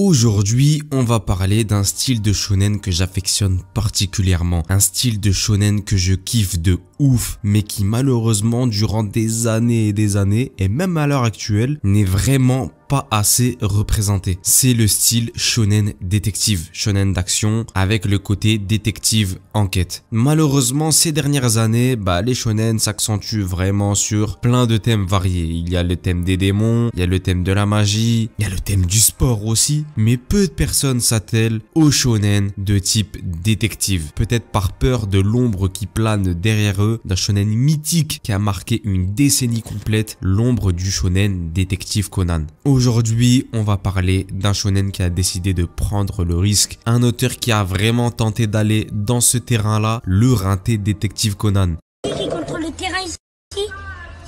Aujourd'hui, on va parler d'un style de shonen que j'affectionne particulièrement. Un style de shonen que je kiffe de ouf, mais qui malheureusement, durant des années et des années, et même à l'heure actuelle, n'est vraiment pas assez représenté. C'est le style shonen détective, shonen d'action avec le côté détective enquête. Malheureusement, ces dernières années, bah, les shonen s'accentuent vraiment sur plein de thèmes variés. Il y a le thème des démons, il y a le thème de la magie, il y a le thème du sport aussi, mais peu de personnes s'attellent au shonen de type détective. Peut-être par peur de l'ombre qui plane derrière eux, d'un shonen mythique qui a marqué une décennie complète, l'ombre du shonen détective Conan. Aujourd'hui, on va parler d'un shonen qui a décidé de prendre le risque, un auteur qui a vraiment tenté d'aller dans ce terrain-là, le rinté détective Conan.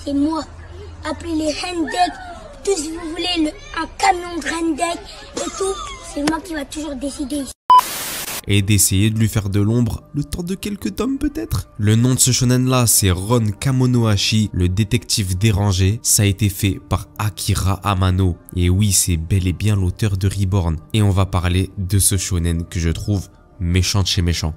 C'est moi. Appelez les Hendek, tout si vous voulez, le, un camion de Hendek et tout, c'est moi qui va toujours décider et d'essayer de lui faire de l'ombre le temps de quelques tomes peut-être? Le nom de ce shonen là c'est Ron Kamonohashi, le détective dérangé. Ça a été fait par Akira Amano. Et oui c'est bel et bien l'auteur de Reborn. Et on va parler de ce shonen que je trouve méchant de chez méchant.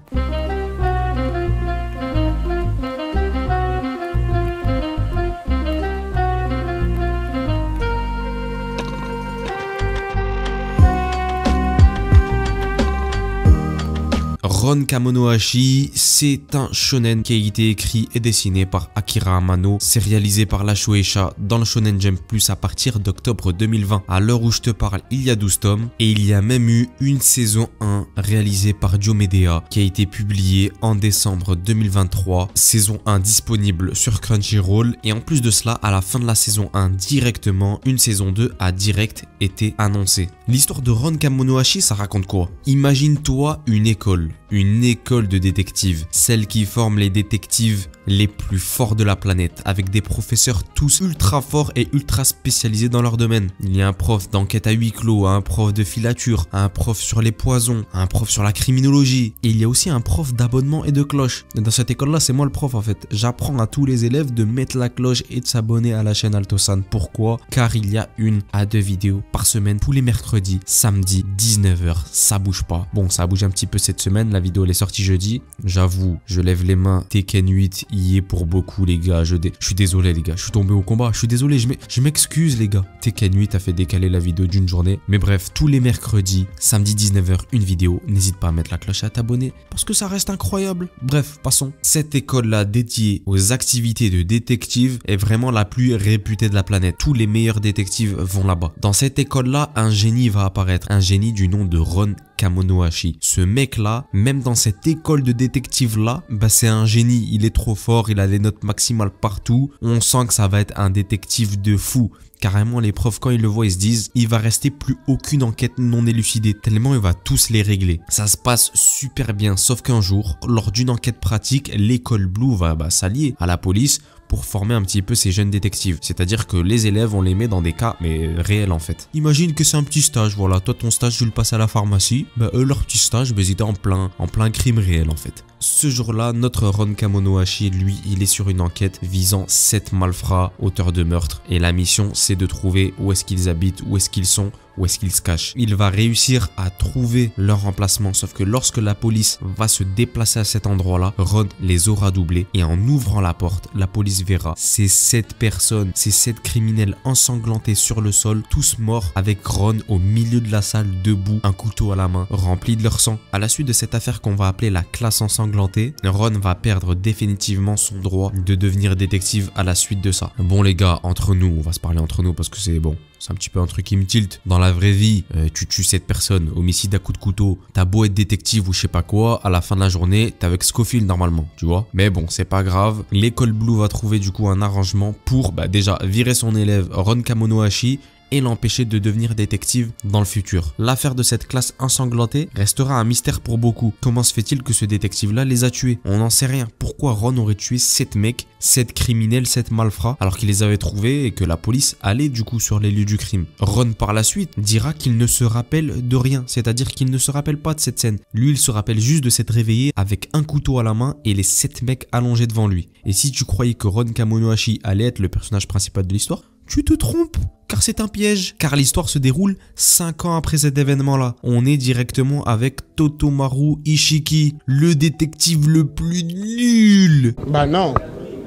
Ron Kamonohashi, c'est un shonen qui a été écrit et dessiné par Akira Amano. C'est réalisé par la Shueisha dans le Shonen Jump Plus à partir d'octobre 2020. À l'heure où je te parle, il y a 12 tomes et il y a même eu une saison 1 réalisée par Diomedea qui a été publiée en décembre 2023. Saison 1 disponible sur Crunchyroll et en plus de cela, à la fin de la saison 1 directement, une saison 2 a direct été annoncée. L'histoire de Ron Kamonohashi, ça raconte quoi? Imagine-toi une école, une école de détectives, celle qui forme les détectives les plus forts de la planète, avec des professeurs tous ultra forts et ultra spécialisés dans leur domaine. Il y a un prof d'enquête à huis clos, un prof de filature, un prof sur les poisons, un prof sur la criminologie, et il y a aussi un prof d'abonnement et de cloche. Dans cette école-là, c'est moi le prof en fait. J'apprends à tous les élèves de mettre la cloche et de s'abonner à la chaîne Altosan. Pourquoi? Car il y a une à deux vidéos par semaine, tous les mercredis, samedi, 19h. Ça bouge pas. Bon, ça a bougé un petit peu cette semaine, vidéo elle est sortie jeudi. J'avoue, je lève les mains, Tekken 8 y est pour beaucoup les gars. Je, suis désolé les gars, je suis tombé au combat. Je suis désolé, je m'excuse les gars. Tekken 8 a fait décaler la vidéo d'une journée. Mais bref, tous les mercredis, samedi 19h, une vidéo. N'hésite pas à mettre la cloche et à t'abonner parce que ça reste incroyable. Bref, passons. Cette école-là dédiée aux activités de détective est vraiment la plus réputée de la planète. Tous les meilleurs détectives vont là-bas. Dans cette école-là, un génie va apparaître. Un génie du nom de Ron Kamonohashi. Ce mec-là, même dans cette école de détective-là, bah c'est un génie. Il est trop fort, il a des notes maximales partout. On sent que ça va être un détective de fou. Carrément, les profs, quand ils le voient, ils se disent il va rester plus aucune enquête non élucidée, tellement il va tous les régler. Ça se passe super bien, sauf qu'un jour, lors d'une enquête pratique, l'école Blue va bah, s'allier à la police pour former un petit peu ces jeunes détectives. C'est-à-dire que les élèves, on les met dans des cas, mais réels en fait. Imagine que c'est un petit stage, voilà. Toi, ton stage, tu le passes à la pharmacie. Bah, eux, leur petit stage, bah, ils étaient en plein, en plein crime réel en fait. Ce jour-là, notre Ron Kamonohashi, lui, il est sur une enquête visant 7 malfrats, auteurs de meurtre. Et la mission, c'est de trouver où est-ce qu'ils habitent, où est-ce qu'ils sont, où est-ce qu'ils se cachent. Il va réussir à trouver leur emplacement, sauf que lorsque la police va se déplacer à cet endroit-là, Ron les aura doublés et en ouvrant la porte, la police verra ces sept personnes, ces sept criminels ensanglantés sur le sol, tous morts avec Ron au milieu de la salle debout, un couteau à la main, rempli de leur sang. À la suite de cette affaire qu'on va appeler la classe ensanglantée, Ron va perdre définitivement son droit de devenir détective à la suite de ça. Bon les gars, entre nous, on va se parler entre nous parce que c'est bon, c'est un petit peu un truc qui me tilt. Dans la vraie vie, euh, tu tues cette personne, homicide à coup de couteau, t'as beau être détective ou je sais pas quoi, à la fin de la journée, t'es avec Scofield normalement, tu vois. Mais bon, c'est pas grave. L'école Blue va trouver du coup un arrangement pour bah, déjà virer son élève Ron Kamonohashi et l'empêcher de devenir détective dans le futur. L'affaire de cette classe ensanglantée restera un mystère pour beaucoup. Comment se fait-il que ce détective-là les a tués? On n'en sait rien. Pourquoi Ron aurait tué 7 mecs, 7 criminels, 7 malfrats, alors qu'il les avait trouvés et que la police allait du coup sur les lieux du crime? Ron par la suite dira qu'il ne se rappelle de rien, c'est-à-dire qu'il ne se rappelle pas de cette scène. Lui, il se rappelle juste de s'être réveillé avec un couteau à la main et les 7 mecs allongés devant lui. Et si tu croyais que Ron Kamonohashi allait être le personnage principal de l'histoire, tu te trompes car c'est un piège. Car l'histoire se déroule 5 ans après cet événement-là. On est directement avec Totomaru Ishiki, le détective le plus nul. Bah non,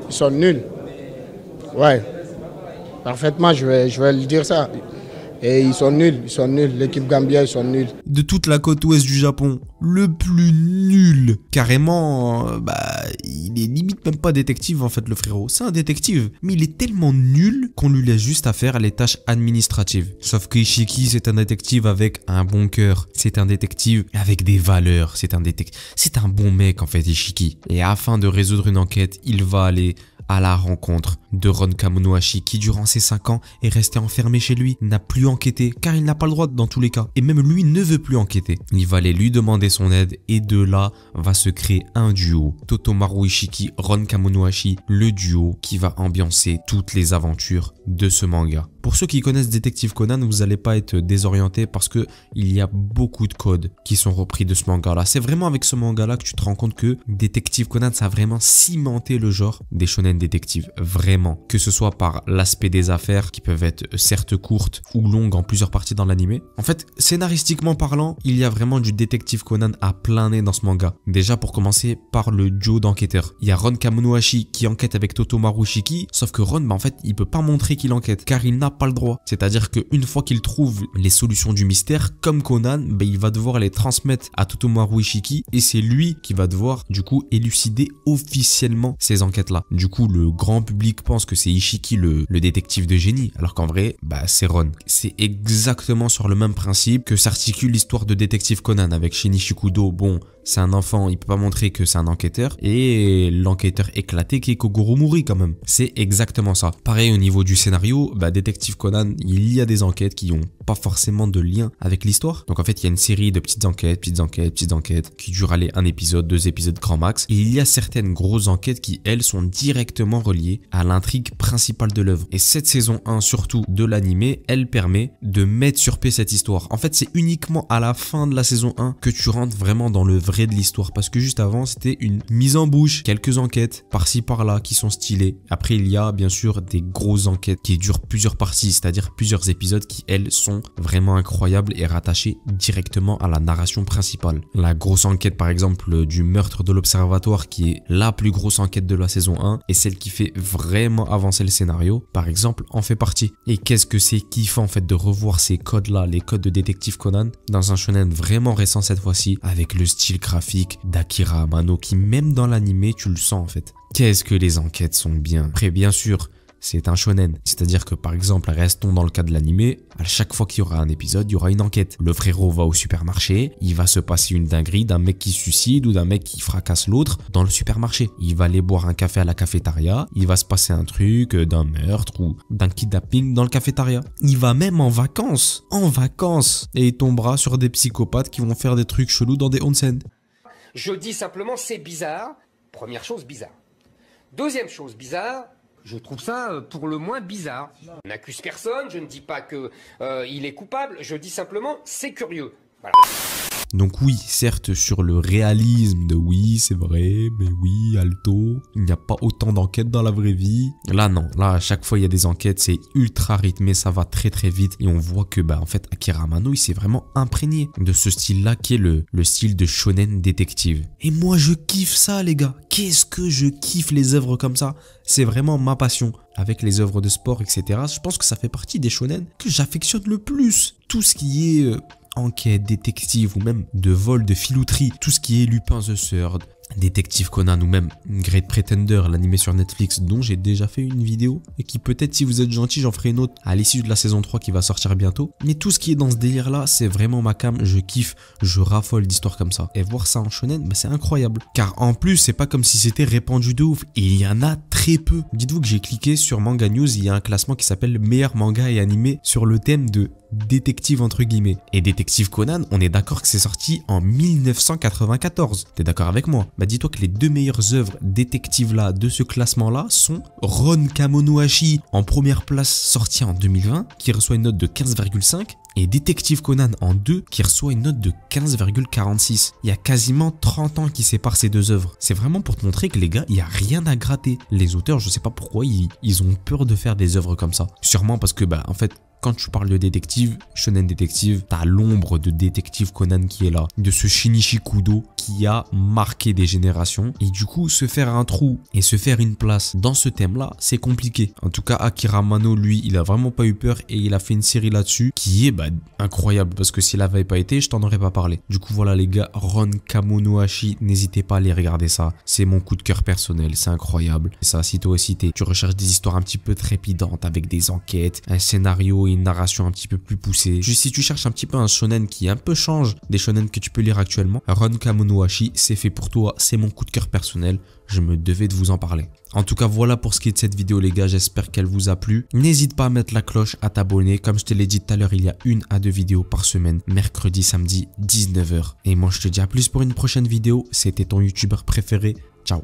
ils sont nuls. Ouais, parfaitement, je vais, je le dire ça. Et ils sont nuls, ils sont nuls. L'équipe Gambia, ils sont nuls. De toute la côte ouest du Japon, le plus nul. Carrément, euh, bah, il est limite même pas détective en fait, le frérot. C'est un détective, mais il est tellement nul qu'on lui laisse juste à faire les tâches administratives. Sauf que Ishiki, c'est un détective avec un bon cœur. C'est un détective avec des valeurs. C'est un détective. C'est un bon mec en fait, Ishiki. Et afin de résoudre une enquête, il va aller à la rencontre de Ron Kamonohashi qui durant ses 5 ans est resté enfermé chez lui, n'a plus enquêté car il n'a pas le droit dans tous les cas et même lui ne veut plus enquêter. Il va aller lui demander son aide et de là va se créer un duo. Totomaru Ishiki, Ron Kamonohashi, le duo qui va ambiancer toutes les aventures de ce manga. Pour ceux qui connaissent Détective Conan, vous n'allez pas être désorienté parce que il y a beaucoup de codes qui sont repris de ce manga-là. C'est vraiment avec ce manga-là que tu te rends compte que Détective Conan, ça a vraiment cimenté le genre des shonen détectives. Vraiment. Que ce soit par l'aspect des affaires qui peuvent être certes courtes ou longues en plusieurs parties dans l'animé. En fait, scénaristiquement parlant, il y a vraiment du Détective Conan à plein nez dans ce manga. Déjà pour commencer par le duo d'enquêteurs. Il y a Ron Kamonohashi qui enquête avec Totomaru Shiki, sauf que Ron, bah, en fait, il peut pas montrer qu'il enquête car il n'a pas le droit. C'est-à-dire qu'une fois qu'il trouve les solutions du mystère, comme Conan, ben, il va devoir les transmettre à Totomaru Ishiki et c'est lui qui va devoir du coup élucider officiellement ces enquêtes-là. Du coup, le grand public pense que c'est Ishiki le, détective de génie, alors qu'en vrai, bah, c'est Ron. C'est exactement sur le même principe que s'articule l'histoire de détective Conan avec Shinichikudo. Bon, c'est un enfant, il peut pas montrer que c'est un enquêteur. Et l'enquêteur éclaté qui est Kogoro quand même. C'est exactement ça. Pareil au niveau du scénario, bah, Détective Conan, il y a des enquêtes qui ont pas forcément de lien avec l'histoire. Donc en fait, il y a une série de petites enquêtes, petites enquêtes, petites enquêtes qui durent aller un épisode, deux épisodes grand max. Il y a certaines grosses enquêtes qui, elles, sont directement reliées à l'intrigue principale de l'œuvre. Et cette saison 1, surtout de l'animé, elle permet de mettre sur pied cette histoire. En fait, c'est uniquement à la fin de la saison 1 que tu rentres vraiment dans le vrai de l'histoire. Parce que juste avant, c'était une mise en bouche, quelques enquêtes par-ci par-là qui sont stylées. Après, il y a bien sûr des grosses enquêtes qui durent plusieurs parties, c'est-à-dire plusieurs épisodes qui, elles, sont vraiment incroyables et rattachées directement à la narration principale. La grosse enquête, par exemple, du meurtre de l'observatoire, qui est la plus grosse enquête de la saison 1 et celle qui fait vraiment avancer le scénario, par exemple, en fait partie. Et qu'est-ce que c'est kiffant en fait de revoir ces codes-là, les codes de détective Conan, dans un shonen vraiment récent cette fois-ci, avec le style graphique d'Akira Amano, qui même dans l'animé, tu le sens en fait. Qu'est-ce que les enquêtes sont bien. Après, bien sûr, c'est un shonen. C'est-à-dire que par exemple, restons dans le cas de l'animé, à chaque fois qu'il y aura un épisode, il y aura une enquête. Le frérot va au supermarché, il va se passer une dinguerie d'un mec qui suicide ou d'un mec qui fracasse l'autre dans le supermarché. Il va aller boire un café à la cafétéria, il va se passer un truc euh, d'un meurtre ou d'un kidnapping dans le cafétéria. Il va même en vacances, en vacances, et il tombera sur des psychopathes qui vont faire des trucs chelous dans des onsen. Je dis simplement c'est bizarre. Première chose bizarre. Deuxième chose bizarre, je trouve ça euh, pour le moins bizarre. Je n'accuse personne, je ne dis pas que euh, est coupable, je dis simplement c'est curieux. Donc oui, certes sur le réalisme de oui, c'est vrai, mais oui, Alto, il n'y a pas autant d'enquêtes dans la vraie vie. Là non, là à chaque fois il y a des enquêtes, c'est ultra rythmé, ça va très très vite et on voit que bah en fait Akira Amano il s'est vraiment imprégné de ce style-là qui est le, le style de shonen détective. Et moi je kiffe ça les gars, qu'est-ce que je kiffe les œuvres comme ça, c'est vraiment ma passion avec les œuvres de sport, etc. Je pense que ça fait partie des shonen que j'affectionne le plus. Tout ce qui est euh, enquête, détective ou même de vol, de filouterie, tout ce qui est Lupin the Third, Détective Conan ou même Great Pretender, l'animé sur Netflix dont j'ai déjà fait une vidéo et qui peut-être si vous êtes gentil j'en ferai une autre à l'issue de la saison 3 qui va sortir bientôt. Mais tout ce qui est dans ce délire là c'est vraiment ma cam, je kiffe, je raffole d'histoires comme ça. Et voir ça en shonen bah, c'est incroyable. Car en plus c'est pas comme si c'était répandu de ouf il y en a très peu. Dites-vous que j'ai cliqué sur Manga News, il y a un classement qui s'appelle meilleur manga et animé sur le thème de détective entre guillemets. Et détective Conan, on est d'accord que c'est sorti en 1994. T'es d'accord avec moi? Bah dis-toi que les deux meilleures œuvres détectives là de ce classement là sont Ron Kamonohashi en première place sorti en 2020 qui reçoit une note de 15,5 et Détective Conan en 2 qui reçoit une note de 15,46. Il y a quasiment 30 ans qui séparent ces deux œuvres. C'est vraiment pour te montrer que les gars, il n'y a rien à gratter. Les auteurs, je sais pas pourquoi, ils, ils ont peur de faire des œuvres comme ça. Sûrement parce que, bah, en fait, quand tu parles de détective, shonen détective, t'as l'ombre de détective Conan qui est là, de ce Shinichi Kudo qui a marqué des générations. Et du coup, se faire un trou et se faire une place dans ce thème-là, c'est compliqué. En tout cas, Akira Mano, lui, il a vraiment pas eu peur et il a fait une série là-dessus qui est bah, incroyable parce que s'il avait pas été, je t'en aurais pas parlé. Du coup, voilà les gars, Ron Kamonohashi, n'hésitez pas à aller regarder ça. C'est mon coup de cœur personnel, c'est incroyable. Et ça, si toi aussi tu recherches des histoires un petit peu trépidantes avec des enquêtes, un scénario et une narration un petit peu plus poussée. Juste si tu cherches un petit peu un shonen qui un peu change des shonen que tu peux lire actuellement, Ron Kamonohashi, c'est fait pour toi, c'est mon coup de cœur personnel, je me devais de vous en parler. En tout cas, voilà pour ce qui est de cette vidéo les gars, j'espère qu'elle vous a plu. N'hésite pas à mettre la cloche, à t'abonner. Comme je te l'ai dit tout à l'heure, il y a une à deux vidéos par semaine, mercredi, samedi, 19h. Et moi, je te dis à plus pour une prochaine vidéo. C'était ton youtubeur préféré. Ciao